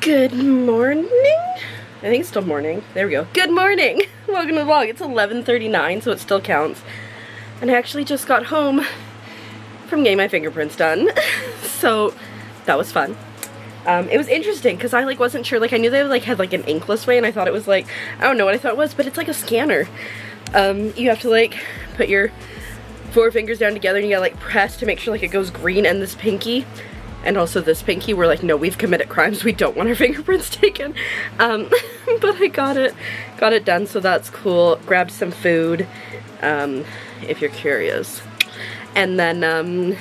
Good morning? I think it's still morning. There we go. Good morning! Welcome to the vlog. It's 11.39, so it still counts. And I actually just got home from getting my fingerprints done. so that was fun. Um, it was interesting because I like wasn't sure like I knew they like had like an inkless way and I thought it was like I don't know what I thought it was but it's like a scanner um, you have to like put your four fingers down together and you gotta like press to make sure like it goes green and this pinky and also this pinky we're like no we've committed crimes we don't want our fingerprints taken um, but I got it got it done so that's cool grabbed some food um, if you're curious and then um,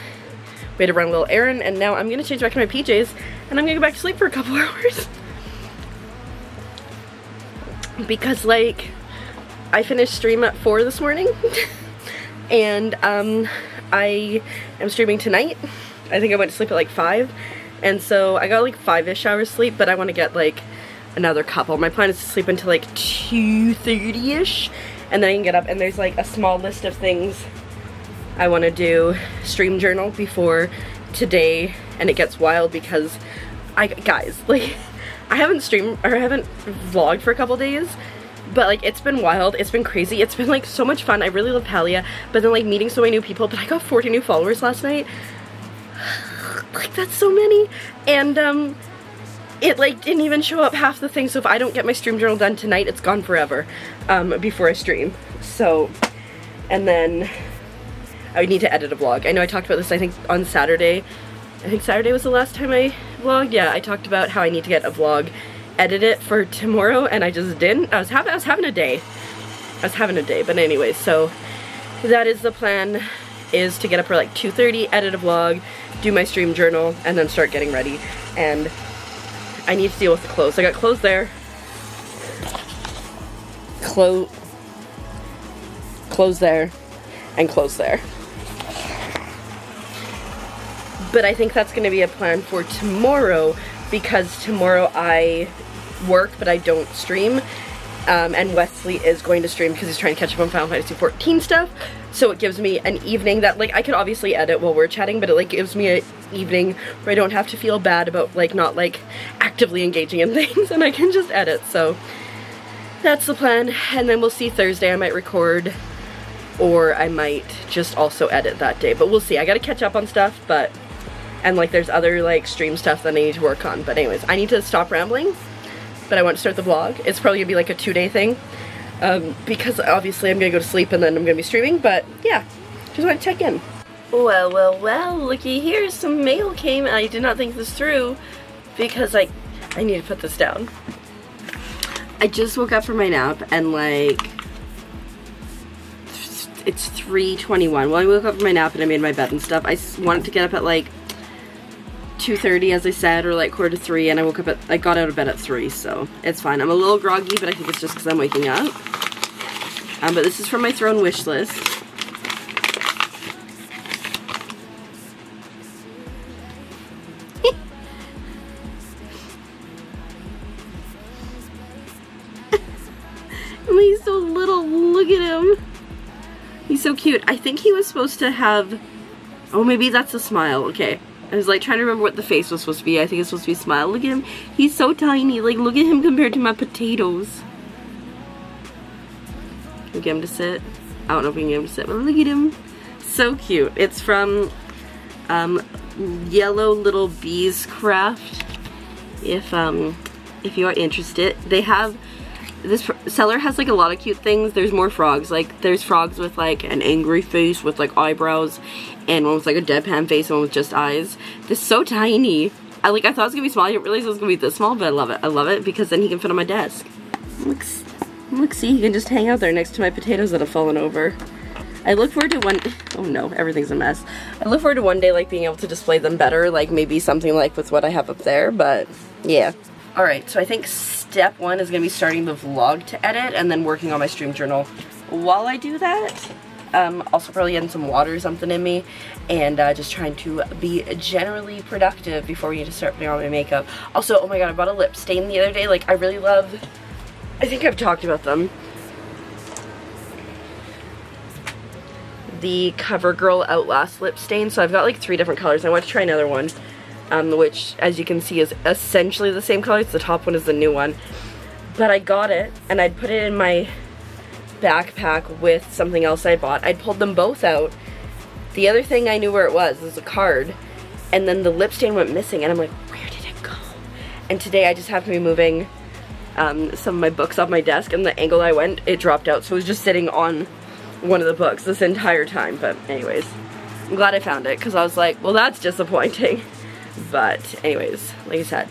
we had to run a little errand and now I'm gonna change back to my PJs and I'm gonna go back to sleep for a couple hours. because like, I finished stream at 4 this morning and um, I am streaming tonight. I think I went to sleep at like 5 and so I got like 5-ish hours sleep but I want to get like another couple. My plan is to sleep until like 2.30ish and then I can get up and there's like a small list of things I want to do. Stream journal before today and it gets wild because I guys like I haven't streamed or I haven't vlogged for a couple days but like it's been wild. It's been crazy. It's been like so much fun. I really love Palia but then like meeting so many new people but I got 40 new followers last night like that's so many. And um it like didn't even show up half the thing so if I don't get my stream journal done tonight it's gone forever um, before I stream. So and then I would need to edit a vlog. I know I talked about this I think on Saturday. I think Saturday was the last time I vlogged. Yeah, I talked about how I need to get a vlog, edit it for tomorrow, and I just didn't. I was having I was having a day. I was having a day, but anyway, so that is the plan is to get up for like 2.30, edit a vlog, do my stream journal, and then start getting ready. And I need to deal with the clothes. I got clothes there. Clothes clothes there and clothes there but I think that's gonna be a plan for tomorrow because tomorrow I work but I don't stream um, and Wesley is going to stream because he's trying to catch up on Final Fantasy 14 stuff so it gives me an evening that like I could obviously edit while we're chatting but it like gives me an evening where I don't have to feel bad about like not like actively engaging in things and I can just edit. So that's the plan. And then we'll see Thursday I might record or I might just also edit that day. But we'll see. I gotta catch up on stuff but and like there's other like stream stuff that I need to work on. But anyways, I need to stop rambling, but I want to start the vlog. It's probably gonna be like a two day thing um, because obviously I'm gonna go to sleep and then I'm gonna be streaming, but yeah, just want to check in. Well, well, well, looky here, some mail came I did not think this through because I, I need to put this down. I just woke up from my nap and like, it's 3.21. Well, I woke up from my nap and I made my bed and stuff. I wanted to get up at like 2.30 as I said or like quarter to 3 and I woke up at, I got out of bed at 3 so it's fine. I'm a little groggy but I think it's just because I'm waking up. Um, but this is from my throne wish list. he's so little, look at him. He's so cute. I think he was supposed to have, oh maybe that's a smile, okay. I was like trying to remember what the face was supposed to be. I think it's supposed to be a smile. Look at him. He's so tiny. Like look at him compared to my potatoes. Can get him to sit? I don't know if we can get him to sit, but look at him. So cute. It's from um, Yellow Little Bees Craft. If um, if you are interested, they have this seller has like a lot of cute things. There's more frogs. Like there's frogs with like an angry face with like eyebrows and one with like a deadpan face and one with just eyes. This is so tiny. I like I thought it was gonna be small. I didn't realize it was gonna be this small, but I love it. I love it because then he can fit on my desk. Look, look, see, he can just hang out there next to my potatoes that have fallen over. I look forward to one, oh no, everything's a mess. I look forward to one day like being able to display them better, like maybe something like with what I have up there, but yeah. Alright, so I think step one is going to be starting the vlog to edit and then working on my stream journal while I do that. Um, also probably getting some water or something in me and uh, just trying to be generally productive before we need to start putting on my makeup. Also, oh my god, I bought a lip stain the other day. Like, I really love, I think I've talked about them. The CoverGirl Outlast lip stain. So I've got like three different colors. I want to try another one. Um, which as you can see is essentially the same color. It's the top one is the new one. But I got it and I'd put it in my backpack with something else I bought. I'd pulled them both out. The other thing I knew where it was was a card. And then the lip stain went missing and I'm like, where did it go? And today I just have to be moving um, some of my books off my desk and the angle I went, it dropped out. So it was just sitting on one of the books this entire time. But anyways, I'm glad I found it because I was like, well, that's disappointing. But anyways, like I said,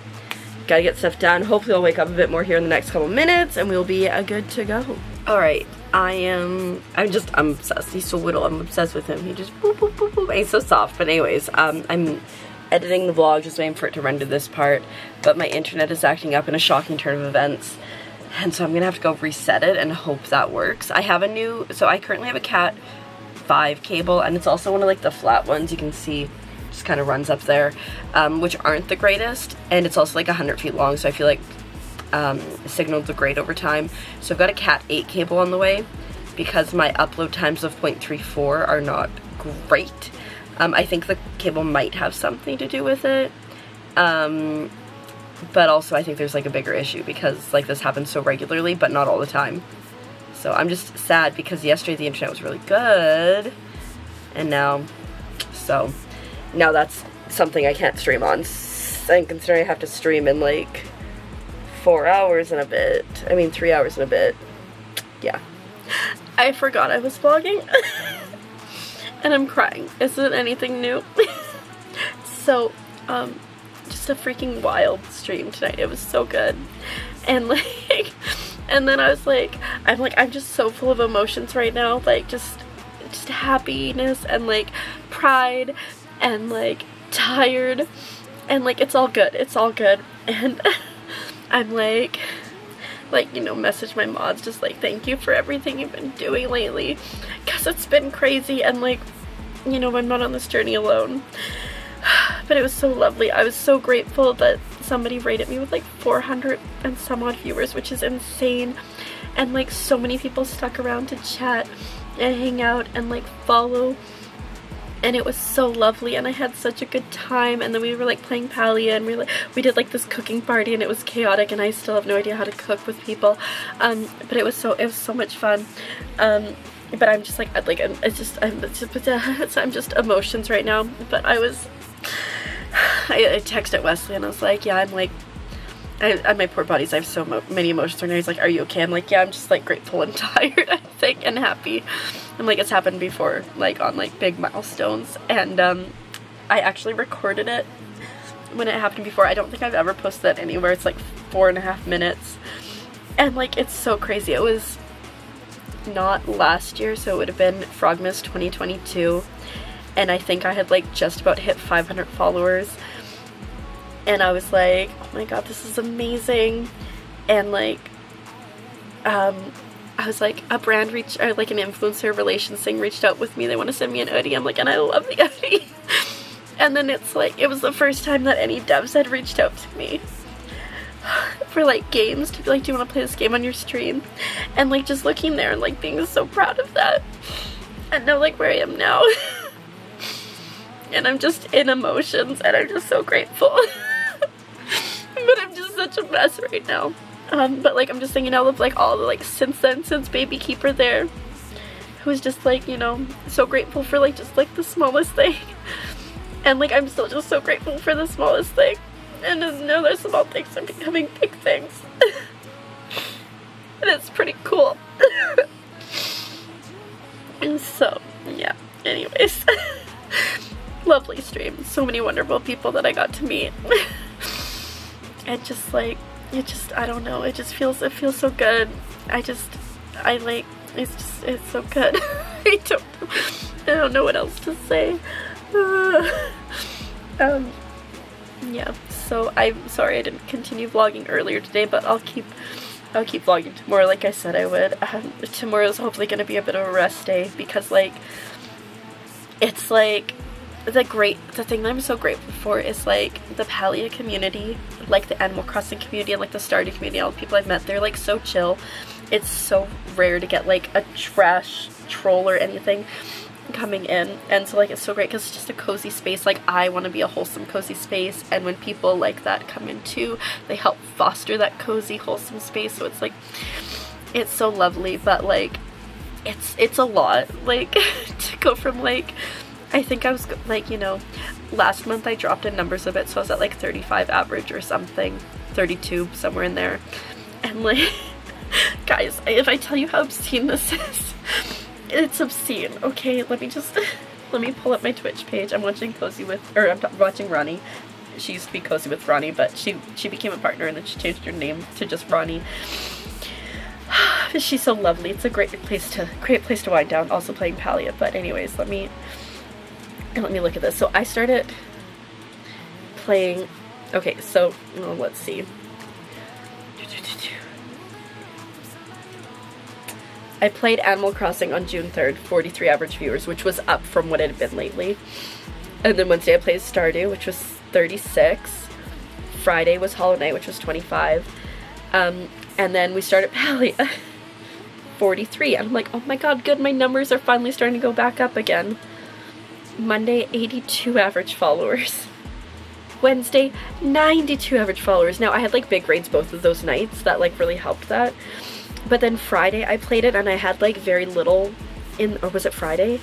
gotta get stuff done. Hopefully I'll wake up a bit more here in the next couple minutes and we'll be uh, good to go. All right, I am, I'm just, I'm obsessed. He's so little, I'm obsessed with him. He just boop, boop, boop, boop. He's so soft. But anyways, um, I'm editing the vlog, just waiting for it to render this part. But my internet is acting up in a shocking turn of events. And so I'm gonna have to go reset it and hope that works. I have a new, so I currently have a Cat 5 cable and it's also one of like the flat ones you can see just kind of runs up there, um, which aren't the greatest. And it's also like 100 feet long, so I feel like um, signal degrade over time. So I've got a Cat 8 cable on the way because my upload times of 0.34 are not great. Um, I think the cable might have something to do with it. Um, but also I think there's like a bigger issue because like this happens so regularly but not all the time. So I'm just sad because yesterday the internet was really good and now, so now that's something I can't stream on. And considering I have to stream in like four hours and a bit, I mean three hours and a bit, yeah. I forgot I was vlogging and I'm crying. Isn't anything new? so, um, just a freaking wild stream tonight. It was so good. And like, and then I was like, I'm like, I'm just so full of emotions right now. Like just, just happiness and like pride and like tired and like it's all good. It's all good. And I'm like, like, you know, message my mods just like, thank you for everything you've been doing lately. Cause it's been crazy and like, you know, I'm not on this journey alone. But it was so lovely. I was so grateful that somebody raided me with like 400 and some odd viewers, which is insane. And like so many people stuck around to chat and hang out and like follow and it was so lovely and I had such a good time and then we were like playing Palia and we like we did like this cooking party and it was chaotic and I still have no idea how to cook with people um but it was so it was so much fun um but I'm just like like it's just I'm just, I'm just emotions right now but I was I, I texted Wesley and I was like yeah I'm like I, my poor bodies, I have so many emotions right now. He's like, are you okay? I'm like, yeah, I'm just like grateful and tired, Think, and happy. I'm like, it's happened before, like on like big milestones. And um, I actually recorded it when it happened before. I don't think I've ever posted that anywhere. It's like four and a half minutes. And like, it's so crazy. It was not last year, so it would have been Frogmas 2022. And I think I had like just about hit 500 followers and I was like, oh my god, this is amazing. And like, um, I was like, a brand reached, or like an influencer relations thing reached out with me. They want to send me an hoodie. I'm like, and I love the hoodie. and then it's like, it was the first time that any devs had reached out to me for like games to be like, do you want to play this game on your stream? And like just looking there and like being so proud of that. And know like where I am now. and I'm just in emotions and I'm just so grateful. but I'm just such a mess right now. Um, but like I'm just thinking out of like all the like since then, since Baby Keeper there, who's just like, you know, so grateful for like just like the smallest thing. And like I'm still just so grateful for the smallest thing. And just know there's small things are becoming big things. and it's pretty cool. and so, yeah, anyways. Lovely stream. So many wonderful people that I got to meet and just like it just I don't know it just feels it feels so good. I just I like it's just it's so good. I don't I don't know what else to say. Um yeah so I'm sorry I didn't continue vlogging earlier today but I'll keep I'll keep vlogging tomorrow like I said I would. Um, tomorrow's hopefully gonna be a bit of a rest day because like it's like the great the thing that I'm so grateful for is like the Palia community, like the Animal Crossing community and like the Stardew community, all the people I've met, they're like so chill. It's so rare to get like a trash troll or anything. coming in and so like it's so great because it's just a cozy space like I want to be a wholesome cozy space and when people like that come in too they help foster that cozy wholesome space so it's like it's so lovely but like it's it's a lot like to go from like I think I was like you know last month I dropped in numbers a bit so I was at like 35 average or something 32 somewhere in there and like guys if I tell you how obscene this is it's obscene. Okay, let me just, let me pull up my Twitch page. I'm watching Cozy with, or I'm watching Ronnie. She used to be Cozy with Ronnie, but she, she became a partner and then she changed her name to just Ronnie. She's so lovely. It's a great place to, great place to wind down. Also playing Palia, but anyways, let me, let me look at this. So I started playing, okay, so, well, let's see. I played Animal Crossing on June 3rd, 43 average viewers, which was up from what it had been lately. And then Wednesday I played Stardew, which was 36. Friday was Hollow Knight, which was 25. Um, and then we started Palia, 43. And I'm like, oh my god, good, my numbers are finally starting to go back up again. Monday, 82 average followers. Wednesday, 92 average followers. Now, I had like big raids both of those nights. That like really helped that. But then Friday I played it and I had like very little in, or was it Friday?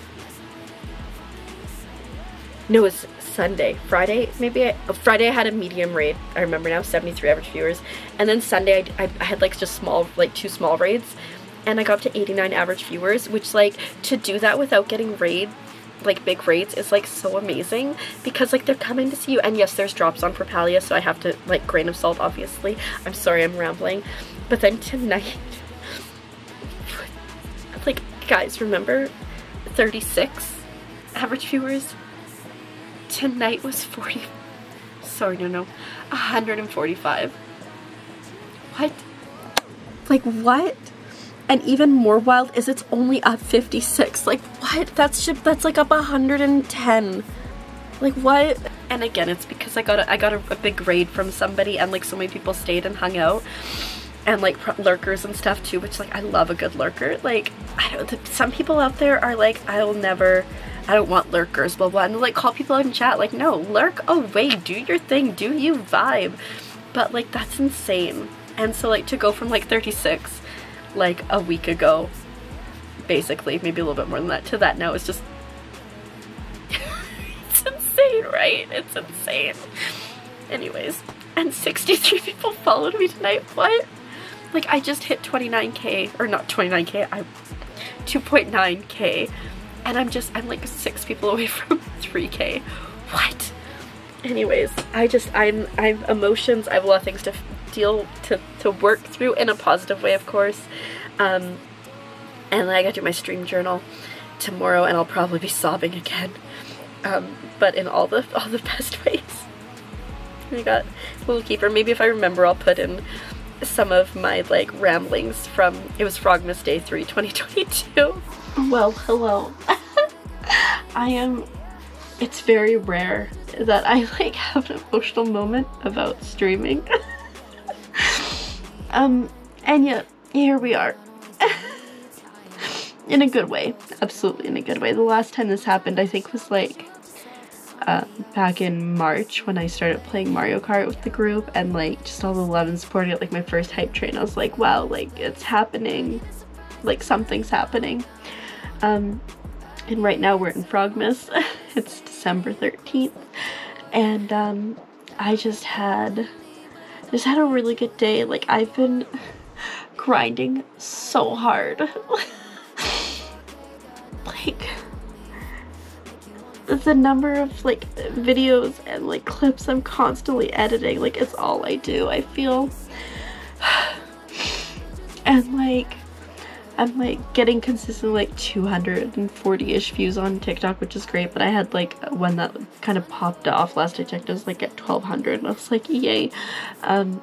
No, it was Sunday. Friday, maybe I, oh, Friday I had a medium raid. I remember now, 73 average viewers. And then Sunday I, I, I had like just small, like two small raids. And I got up to 89 average viewers, which like to do that without getting raid like big raids is like so amazing because like they're coming to see you and yes there's drops on for Palia so I have to like grain of salt obviously I'm sorry I'm rambling but then tonight like, guys, remember 36 average viewers? Tonight was 40. Sorry, no, no. 145. What? Like, what? And even more wild is it's only up 56. Like, what? That's that's like up 110. Like, what? And again, it's because I got a, I got a, a big raid from somebody and like so many people stayed and hung out and like lurkers and stuff too which like I love a good lurker like I don't some people out there are like I will never I don't want lurkers blah blah and like call people out in chat like no lurk away do your thing do you vibe but like that's insane and so like to go from like 36 like a week ago basically maybe a little bit more than that. To that now it's just it's insane right? It's insane. Anyways and 63 people followed me tonight. What? Like I just hit 29k, or not 29k, I 2.9k, and I'm just, I'm like six people away from 3k. What? Anyways, I just, I'm, I have emotions, I have a lot of things to deal, to, to work through in a positive way, of course. Um, and then I gotta do my stream journal tomorrow, and I'll probably be sobbing again. Um, but in all the, all the best ways. I got little keeper. Maybe if I remember, I'll put in some of my like ramblings from it was Frogmas Day 3 2022. Well, hello. I am it's very rare that I like have an emotional moment about streaming. um and yet here we are. in a good way. Absolutely in a good way. The last time this happened I think was like uh, back in March when I started playing Mario Kart with the group and like just all the love and support at like my first hype train I was like wow like it's happening like something's happening um and right now we're in Frogmas it's December 13th and um I just had just had a really good day. Like I've been grinding so hard. Like the number of like videos and like clips I'm constantly editing like it's all I do I feel. And like I'm like getting consistent like 240-ish views on TikTok which is great but I had like one that kind of popped off last I checked it was like at 1200 and I was like yay um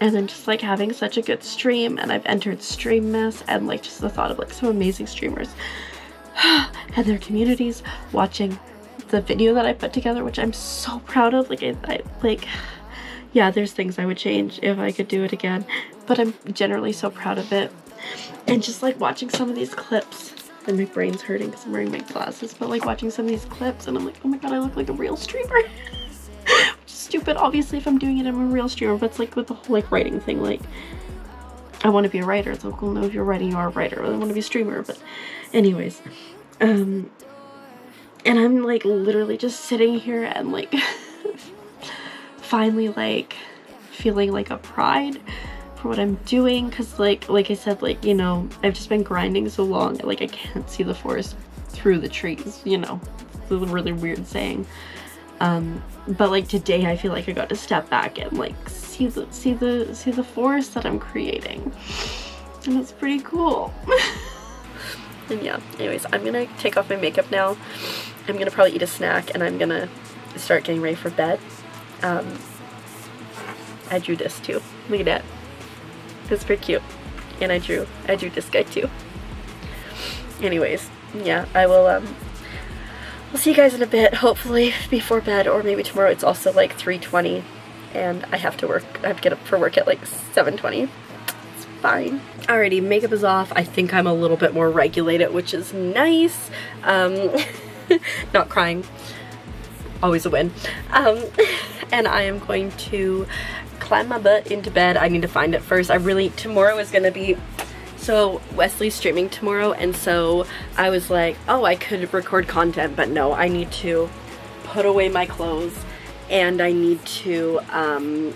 and then just like having such a good stream and I've entered Streammas and like just the thought of like some amazing streamers and their communities watching the video that I put together, which I'm so proud of. Like, I, I, like, yeah, there's things I would change if I could do it again, but I'm generally so proud of it. And just like watching some of these clips and my brain's hurting because I'm wearing my glasses, but like watching some of these clips and I'm like, oh my god, I look like a real streamer. Stupid, obviously if I'm doing it, I'm a real streamer, but it's like with the whole like writing thing, like I want to be a writer. It's like, well, no, if you're writing, you are a writer. I want to be a streamer, but anyways. Um, and I'm like literally just sitting here and like finally like feeling like a pride for what I'm doing because like like I said like you know I've just been grinding so long like I can't see the forest through the trees you know it's a really weird saying. Um but like today I feel like I got to step back and like see the see the see the forest that I'm creating. And it's pretty cool. And yeah anyways I'm gonna take off my makeup now. I'm gonna probably eat a snack and I'm gonna start getting ready for bed. Um I drew this too. Look at that it's pretty cute. And I drew, I drew this guy too. Anyways, yeah, I will, um, I'll see you guys in a bit, hopefully before bed, or maybe tomorrow. It's also like 3.20, and I have to work, I have to get up for work at like 7.20. It's fine. Alrighty, makeup is off. I think I'm a little bit more regulated, which is nice. Um, not crying. Always a win. Um, and I am going to climb my butt into bed. I need to find it first. I really, tomorrow is gonna be, so Wesley's streaming tomorrow and so I was like, oh, I could record content, but no, I need to put away my clothes and I need to um,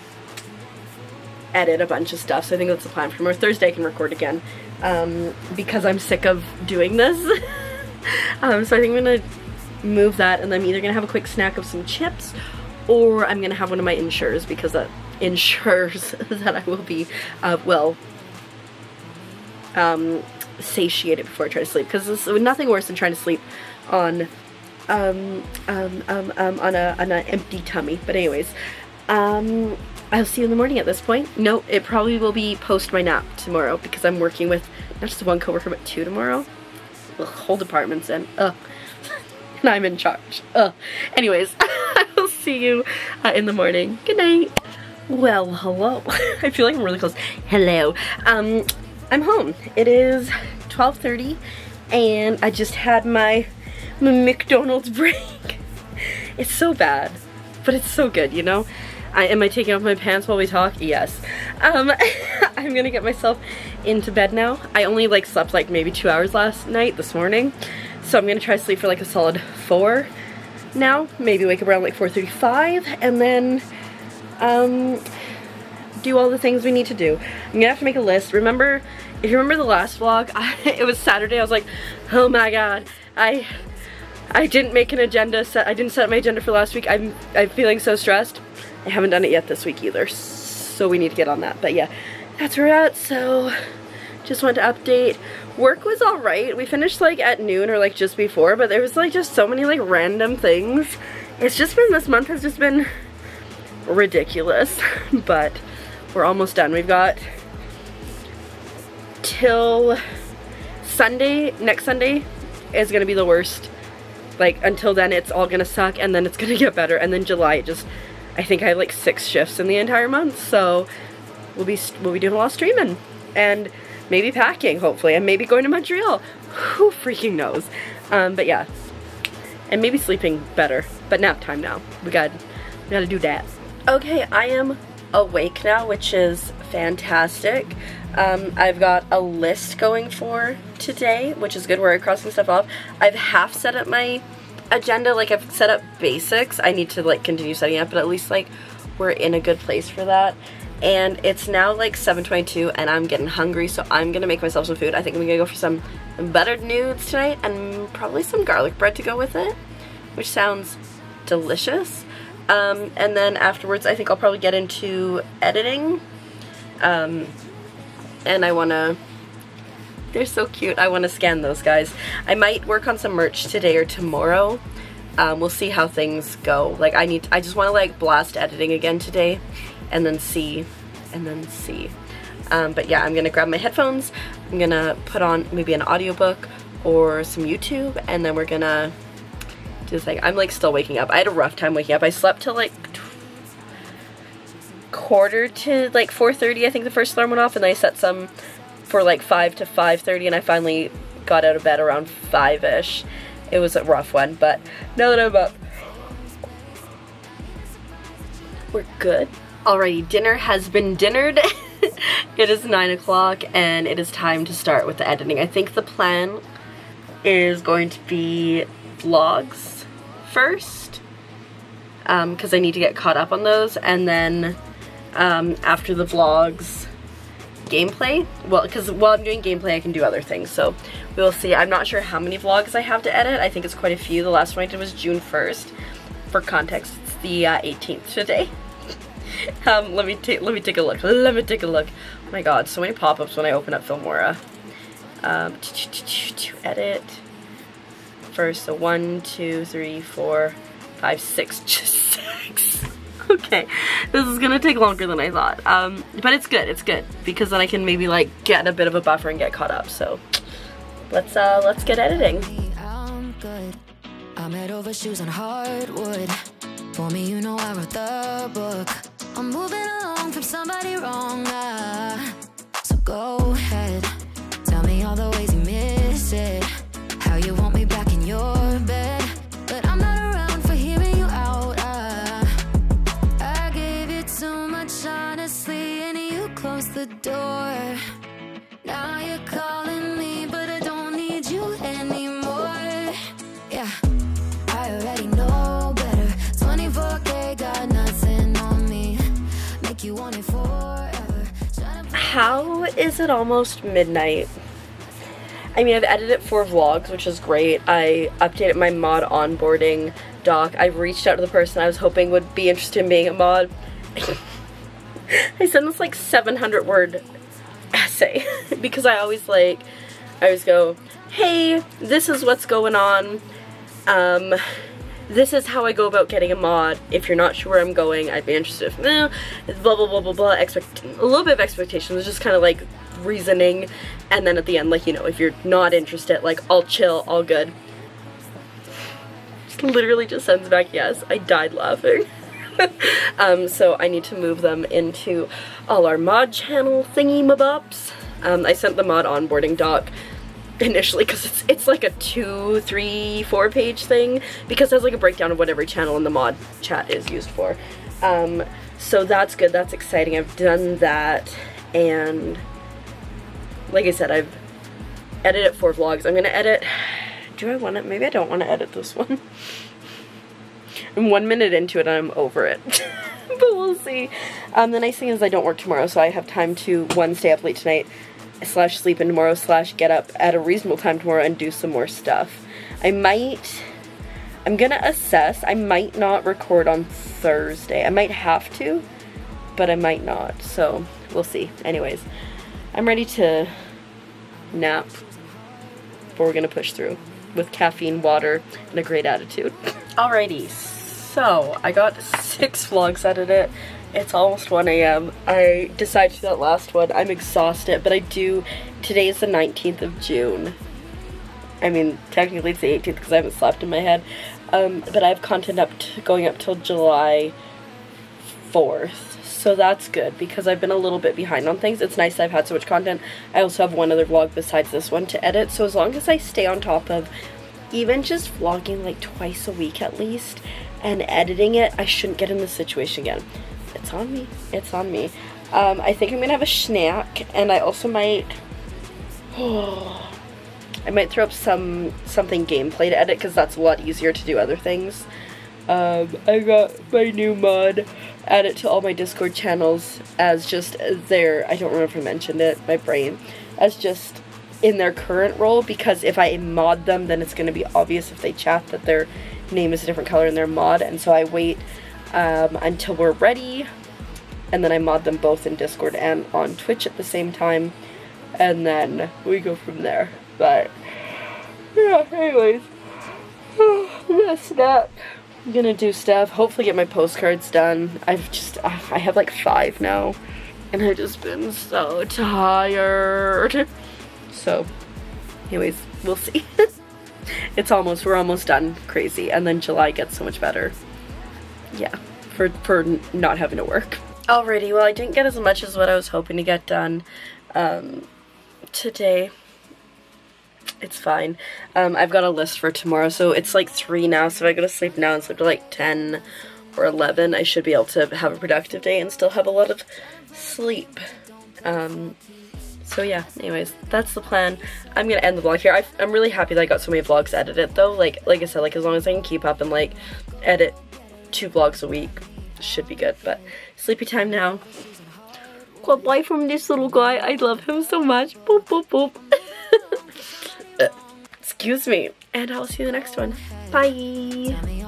edit a bunch of stuff. So I think that's the plan for tomorrow. Thursday I can record again um, because I'm sick of doing this. um, so I think I'm gonna move that and I'm either gonna have a quick snack of some chips or I'm gonna have one of my Ensures because that ensures that I will be, uh, well, um, satiated before I try to sleep. Because there's nothing worse than trying to sleep on, um, um, um, um, on a on an empty tummy. But anyways, um, I'll see you in the morning at this point. No, it probably will be post my nap tomorrow because I'm working with not just one coworker but two tomorrow. The whole department's in. Ugh. and I'm in charge. Ugh. Anyways, I will see you uh, in the morning. Good night. Well, hello. I feel like I'm really close. Hello. Um, I'm home. It is 12.30 and I just had my, McDonald's break. it's so bad, but it's so good, you know? I, am I taking off my pants while we talk? Yes. Um, I'm gonna get myself into bed now. I only like slept like maybe two hours last night, this morning. So I'm gonna try to sleep for like a solid four now. Maybe wake up around like 4.35 and then um, do all the things we need to do. I'm gonna have to make a list. Remember, if you remember the last vlog, I, it was Saturday, I was like, oh my god, I I didn't make an agenda, set, I didn't set my agenda for last week. I'm, I'm feeling so stressed. I haven't done it yet this week either, so we need to get on that. But yeah, that's where we're at, so just wanted to update. Work was alright. We finished like at noon or like just before, but there was like just so many like random things. It's just been, this month has just been ridiculous, but we're almost done. We've got till Sunday, next Sunday is gonna be the worst. Like until then it's all gonna suck and then it's gonna get better and then July just, I think I have like six shifts in the entire month so we'll be, we'll be doing a lot of streaming and maybe packing hopefully and maybe going to Montreal. Who freaking knows? Um, but yeah, and maybe sleeping better, but nap time now. We got, we gotta do that. Okay, I am awake now, which is fantastic. Um, I've got a list going for today, which is good. We're crossing stuff off. I've half set up my agenda, like I've set up basics. I need to like continue setting up, but at least like we're in a good place for that. And it's now like 7.22 and I'm getting hungry, so I'm gonna make myself some food. I think I'm gonna go for some buttered nudes tonight and probably some garlic bread to go with it, which sounds delicious. Um, and then afterwards, I think I'll probably get into editing. Um, and I want to, they're so cute. I want to scan those guys. I might work on some merch today or tomorrow. Um, we'll see how things go. Like I need, I just want to like blast editing again today and then see, and then see. Um, but yeah, I'm to grab my headphones. I'm to put on maybe an audiobook or some YouTube and then we're to just like I'm like still waking up. I had a rough time waking up. I slept till like quarter to like 4.30 I think the first alarm went off and I set some for like 5 to 5.30 and I finally got out of bed around 5ish. It was a rough one, but now that I'm up, we're good. Alrighty, dinner has been dinnered. it is 9 o'clock and it is time to start with the editing. I think the plan is going to be vlogs first because um, I need to get caught up on those. And then um, after the vlogs gameplay. Well because while I'm doing gameplay I can do other things. So we'll see. I'm not sure how many vlogs I have to edit. I think it's quite a few. The last one I did was June 1st for context it's the uh, 18th today. Um, let me take let me take a look. Let me take a look. Oh my god so many pop-ups when I open up Filmora. Um, to edit first so one two three four five six just six. Okay this is gonna take longer than I thought. Um, but it's good it's good because then I can maybe like get a bit of a buffer and get caught up so let's uh let's get editing. I'm head over shoes on hardwood. For me you know I wrote the book. I'm moving along from somebody wrong uh, so go ahead. Tell me all the ways you miss it how is it almost midnight I mean, I've edited four vlogs, which is great. I updated my mod onboarding doc. I've reached out to the person I was hoping would be interested in being a mod. I sent this like 700 word essay because I always like, I always go, hey, this is what's going on. Um, this is how I go about getting a mod. If you're not sure where I'm going, I'd be interested. If, eh, blah, blah, blah, blah, blah. Expect a little bit of expectations. Just kind of like reasoning and then at the end like you know if you're not interested like all chill all good just literally just sends back yes I died laughing um, so I need to move them into all our mod channel thingy mabobs um, I sent the mod onboarding doc initially because it's it's like a two three four page thing because there's like a breakdown of what every channel in the mod chat is used for um, so that's good that's exciting I've done that and like I said, I've edited four vlogs. I'm gonna edit, do I want to, maybe I don't want to edit this one. I'm one minute into it and I'm over it. but we'll see. Um, the nice thing is I don't work tomorrow, so I have time to, one, stay up late tonight, slash sleep in tomorrow, slash get up at a reasonable time tomorrow and do some more stuff. I might, I'm gonna assess, I might not record on Thursday. I might have to, but I might not, so we'll see. Anyways, I'm ready to nap, but we're gonna push through with caffeine, water, and a great attitude. Alrighty, so I got six vlogs edited. It's almost 1 a.m. I decided to do that last one. I'm exhausted, but I do, today is the 19th of June. I mean, technically it's the 18th because I haven't slept in my head. Um, but I have content up going up till July 4th so that's good because I've been a little bit behind on things. It's nice I've had so much content. I also have one other vlog besides this one to edit, so as long as I stay on top of even just vlogging like twice a week at least and editing it, I shouldn't get in this situation again. It's on me. It's on me. Um, I think I'm gonna have a snack and I also might I might throw up some something gameplay to edit because that's a lot easier to do other things. Um, I got my new mod add it to all my Discord channels as just their, I don't remember if I mentioned it, my brain, as just in their current role because if I mod them then it's to be obvious if they chat that their name is a different color in their mod and so I wait um, until we're ready and then I mod them both in Discord and on Twitch at the same time and then we go from there but yeah anyways I'm gonna snap I'm gonna do stuff, hopefully get my postcards done. I've just, I have like five now. And I've just been so tired. So, anyways, we'll see. it's almost, we're almost done. Crazy. And then July gets so much better. Yeah, for, for not having to work. Alrighty, well I didn't get as much as what I was hoping to get done um, today. it's fine. Um, I've got a list for tomorrow, so it's like 3 now, so if I go to sleep now and sleep to like 10 or 11, I should be able to have a productive day and still have a lot of sleep. Um, so yeah, anyways, that's the plan. I'm gonna end the vlog here. i am really happy that I got so many vlogs edited though. Like, like I said, like as long as I can keep up and like edit two vlogs a week, should be good. But sleepy time now. Goodbye from this little guy. I love him so much. Boop, boop, boop. Uh, excuse me. And I'll see you in the next one. Bye.